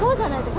そうじゃないと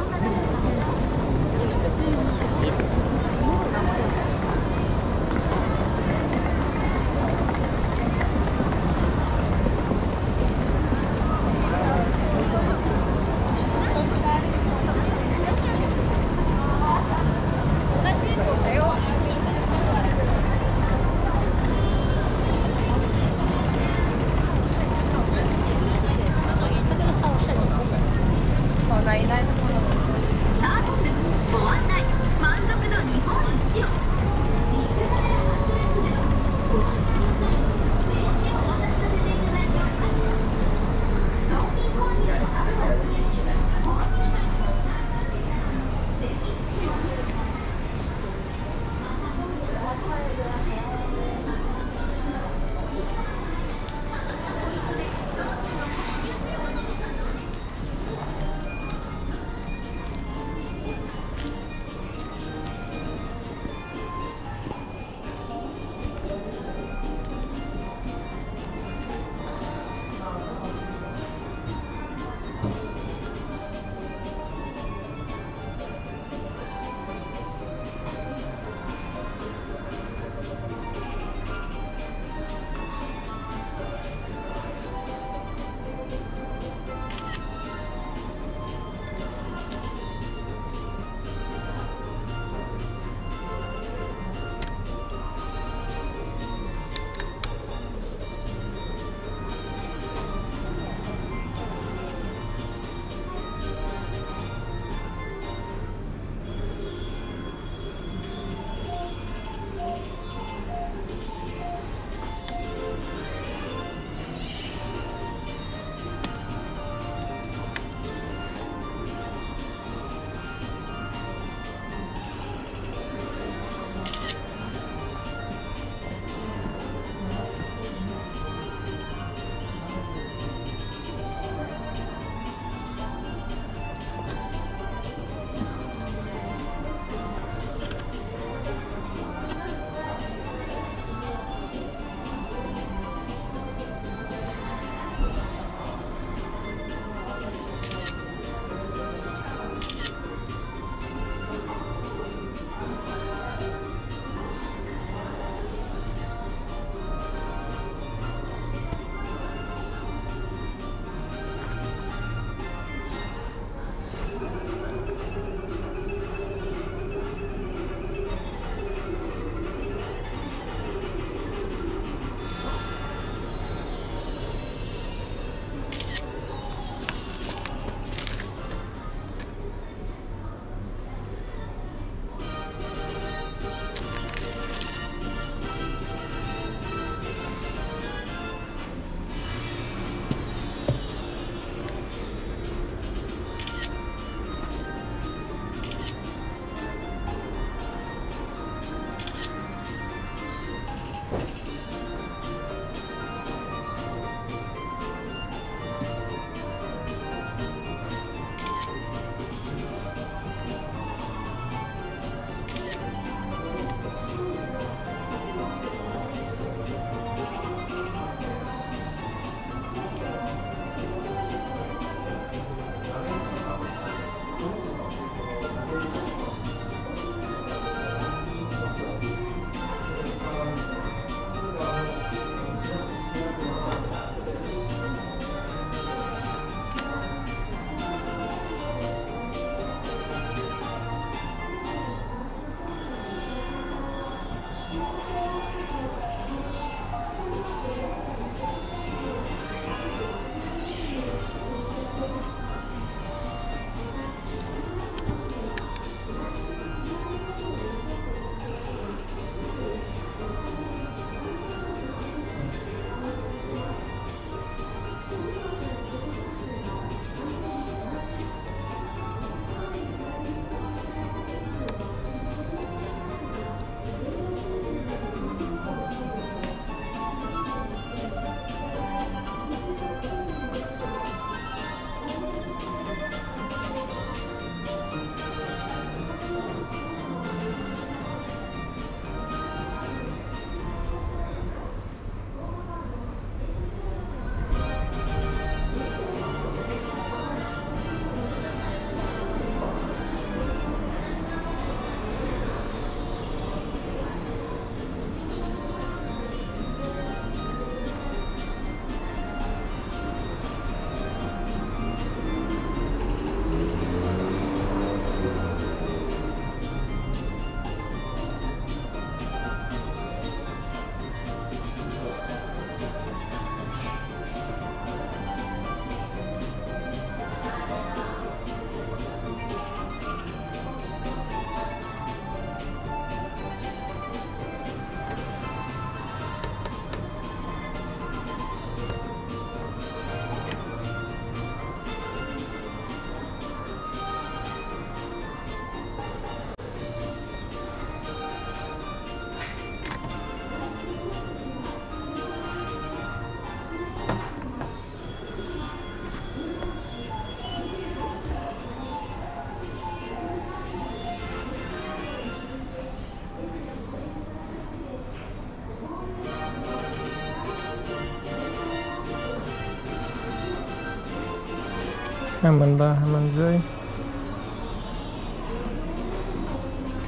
20 ba 20 rưỡi.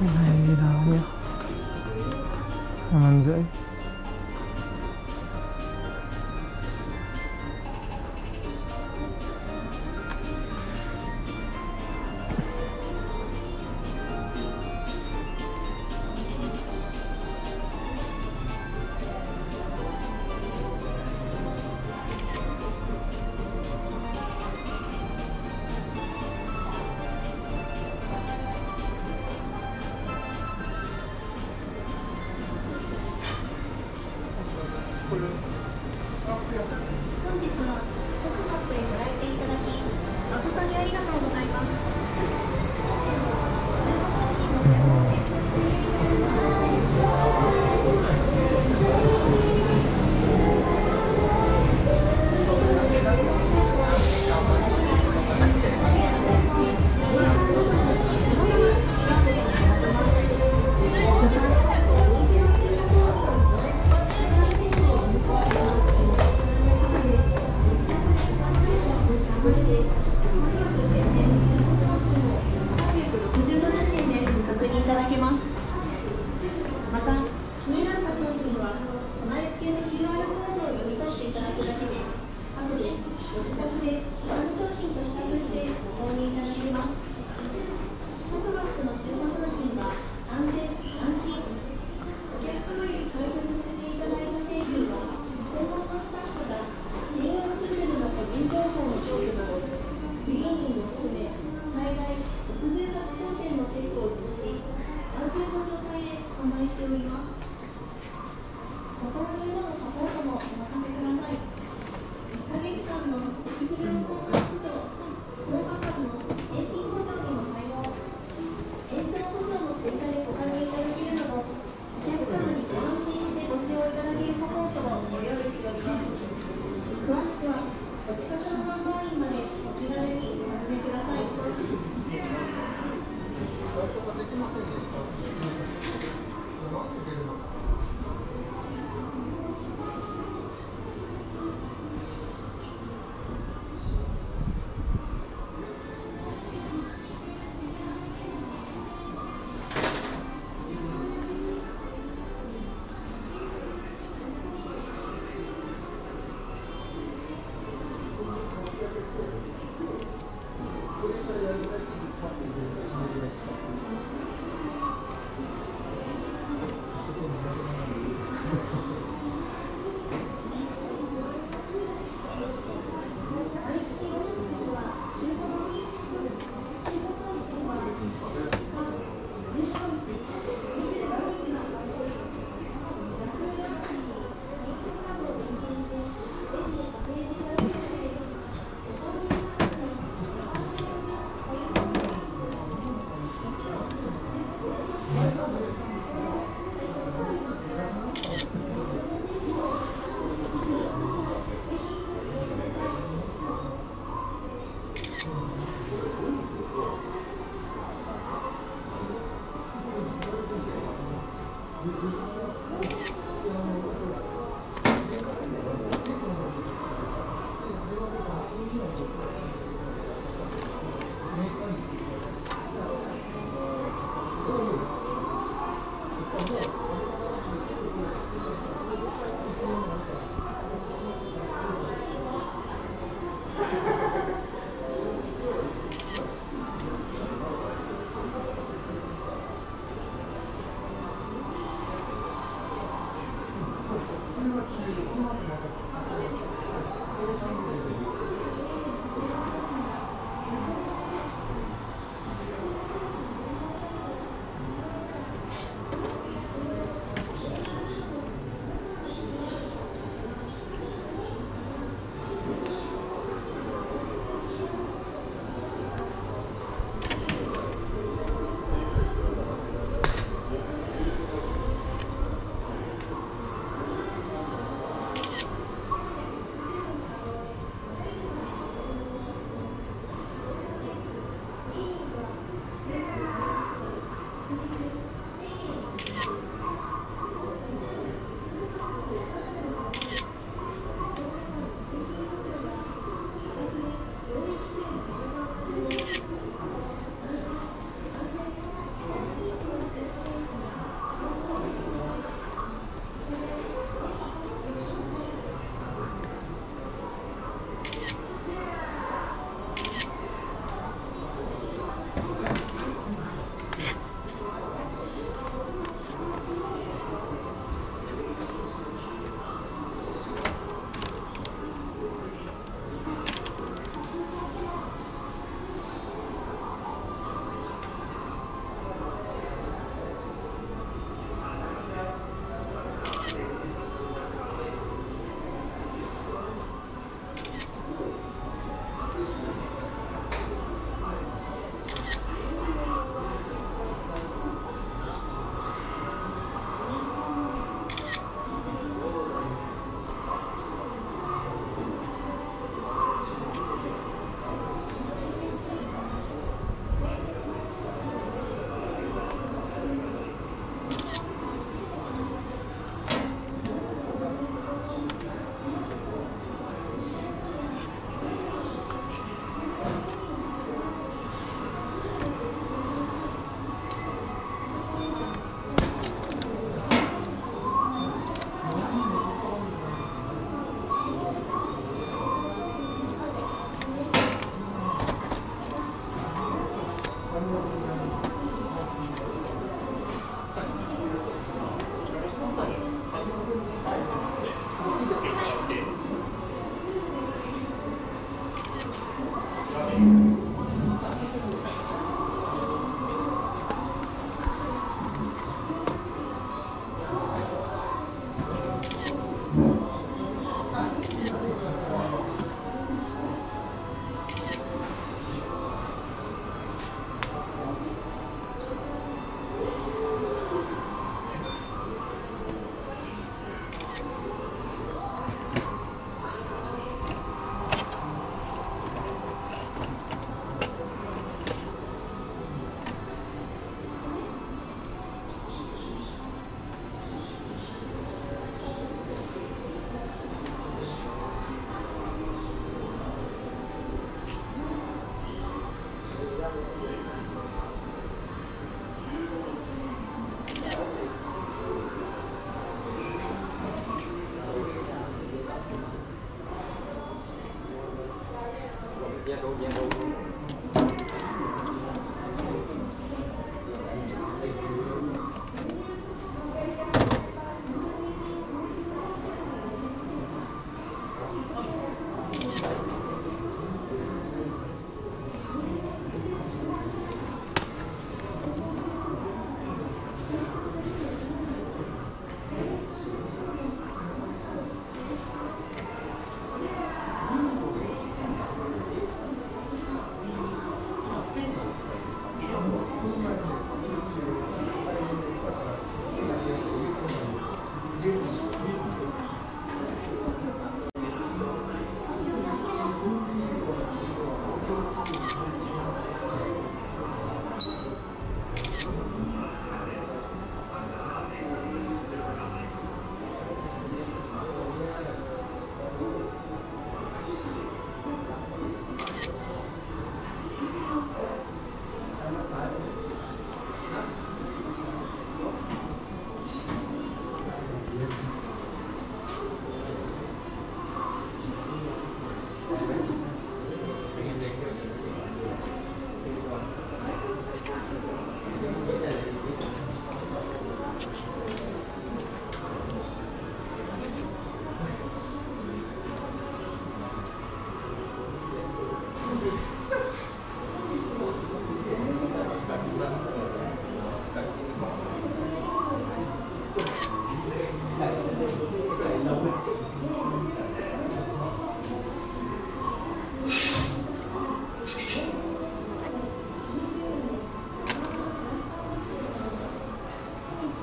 Cái này đâu nhá 20 dưới 本日は、国発へご来店いただき、誠にありがとうございます。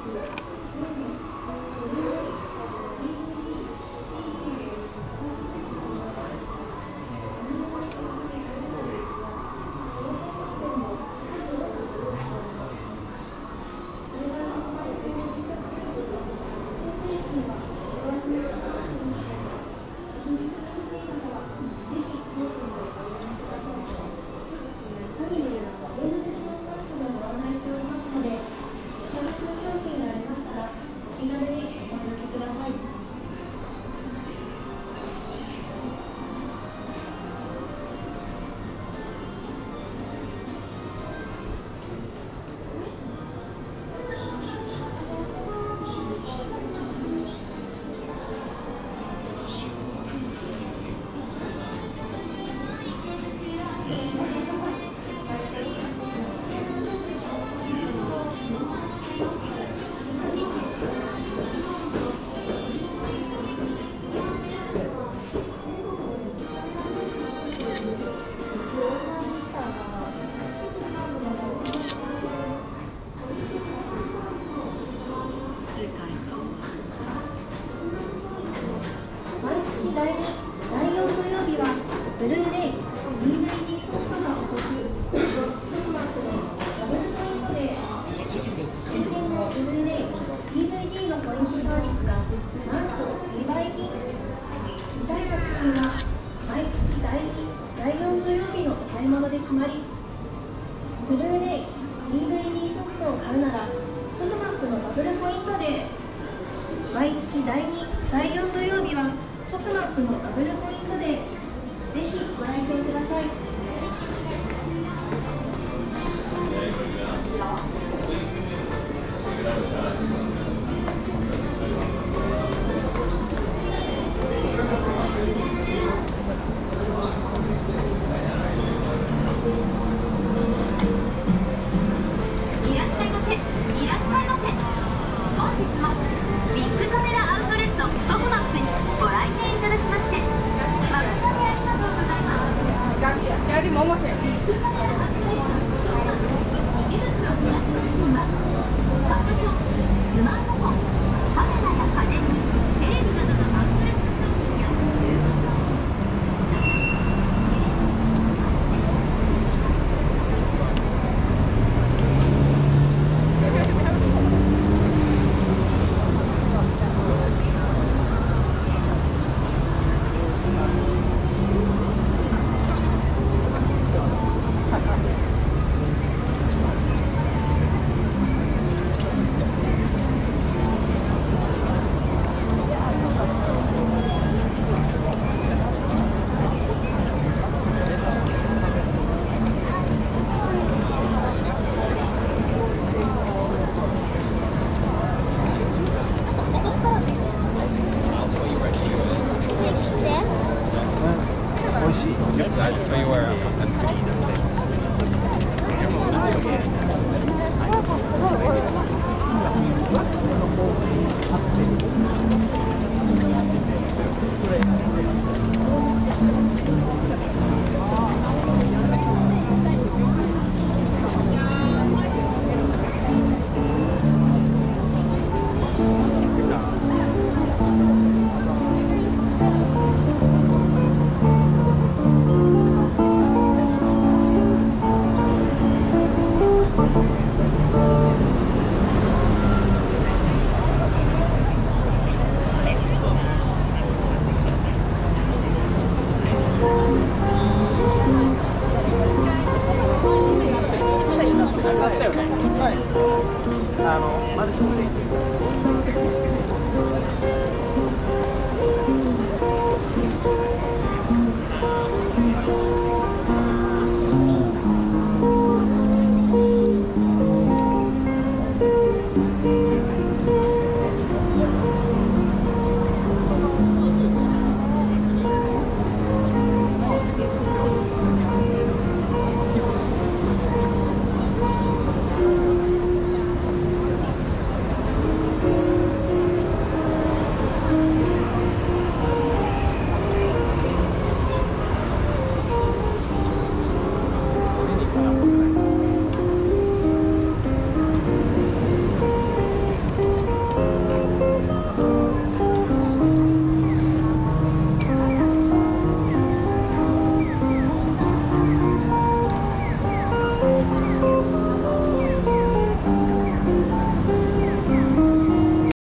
감사합니다.